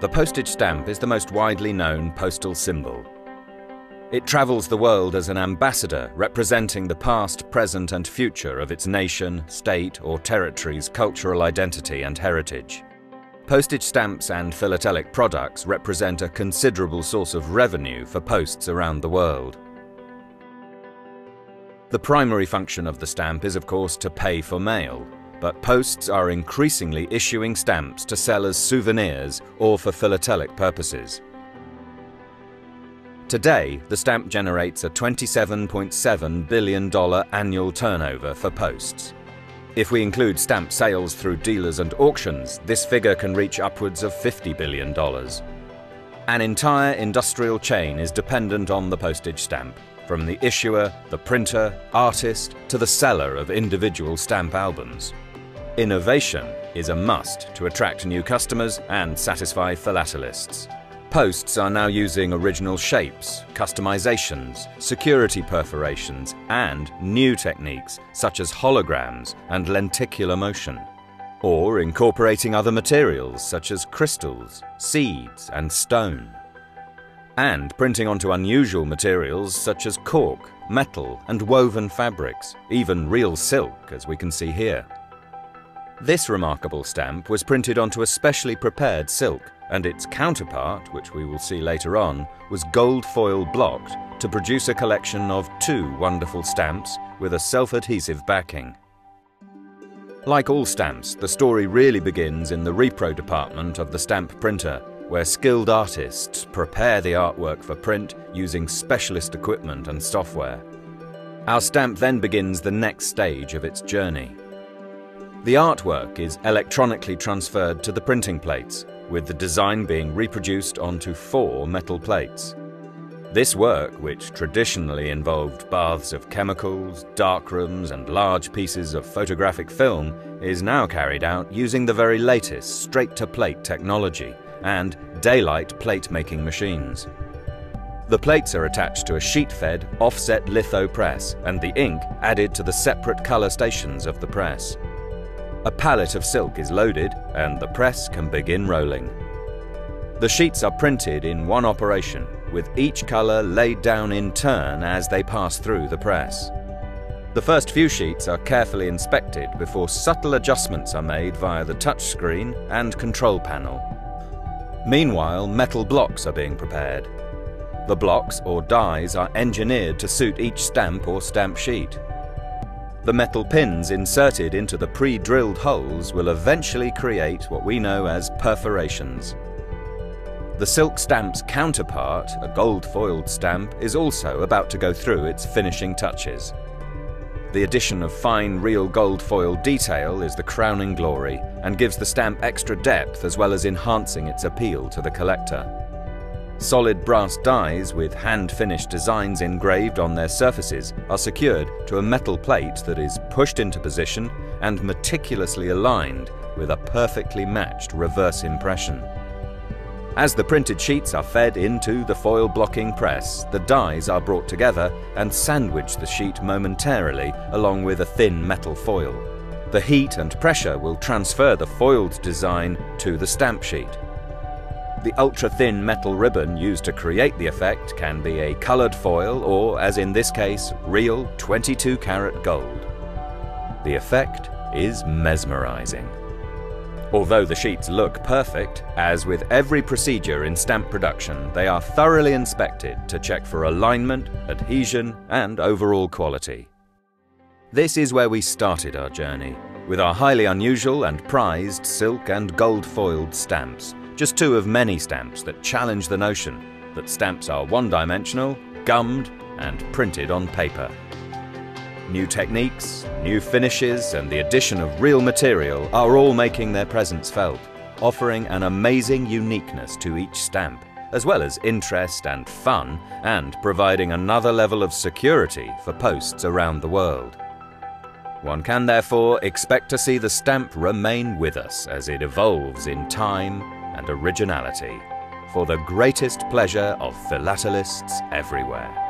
The postage stamp is the most widely known postal symbol. It travels the world as an ambassador representing the past, present and future of its nation, state or territory's cultural identity and heritage. Postage stamps and philatelic products represent a considerable source of revenue for posts around the world. The primary function of the stamp is of course to pay for mail, but posts are increasingly issuing stamps to sell as souvenirs or for philatelic purposes. Today, the stamp generates a $27.7 billion annual turnover for posts. If we include stamp sales through dealers and auctions, this figure can reach upwards of $50 billion. An entire industrial chain is dependent on the postage stamp, from the issuer, the printer, artist, to the seller of individual stamp albums. Innovation is a must to attract new customers and satisfy philatelists. Posts are now using original shapes, customizations, security perforations, and new techniques such as holograms and lenticular motion, or incorporating other materials such as crystals, seeds, and stone, and printing onto unusual materials such as cork, metal, and woven fabrics, even real silk as we can see here. This remarkable stamp was printed onto a specially prepared silk, and its counterpart, which we will see later on, was gold foil blocked to produce a collection of two wonderful stamps with a self-adhesive backing. Like all stamps, the story really begins in the repro department of the stamp printer, where skilled artists prepare the artwork for print using specialist equipment and software. Our stamp then begins the next stage of its journey. The artwork is electronically transferred to the printing plates, with the design being reproduced onto four metal plates. This work, which traditionally involved baths of chemicals, darkrooms and large pieces of photographic film, is now carried out using the very latest straight-to-plate technology and daylight plate-making machines. The plates are attached to a sheet-fed, offset litho press and the ink added to the separate colour stations of the press. A pallet of silk is loaded and the press can begin rolling. The sheets are printed in one operation, with each colour laid down in turn as they pass through the press. The first few sheets are carefully inspected before subtle adjustments are made via the touchscreen and control panel. Meanwhile, metal blocks are being prepared. The blocks, or dies, are engineered to suit each stamp or stamp sheet. The metal pins inserted into the pre-drilled holes will eventually create what we know as perforations. The silk stamp's counterpart, a gold foiled stamp, is also about to go through its finishing touches. The addition of fine real gold foil detail is the crowning glory and gives the stamp extra depth as well as enhancing its appeal to the collector. Solid brass dies with hand-finished designs engraved on their surfaces are secured to a metal plate that is pushed into position and meticulously aligned with a perfectly matched reverse impression. As the printed sheets are fed into the foil blocking press, the dies are brought together and sandwich the sheet momentarily along with a thin metal foil. The heat and pressure will transfer the foiled design to the stamp sheet. The ultra-thin metal ribbon used to create the effect can be a coloured foil or, as in this case, real 22 karat gold. The effect is mesmerising. Although the sheets look perfect, as with every procedure in stamp production, they are thoroughly inspected to check for alignment, adhesion and overall quality. This is where we started our journey, with our highly unusual and prized silk and gold foiled stamps just two of many stamps that challenge the notion that stamps are one-dimensional, gummed, and printed on paper. New techniques, new finishes, and the addition of real material are all making their presence felt, offering an amazing uniqueness to each stamp, as well as interest and fun, and providing another level of security for posts around the world. One can therefore expect to see the stamp remain with us as it evolves in time and originality for the greatest pleasure of philatelists everywhere.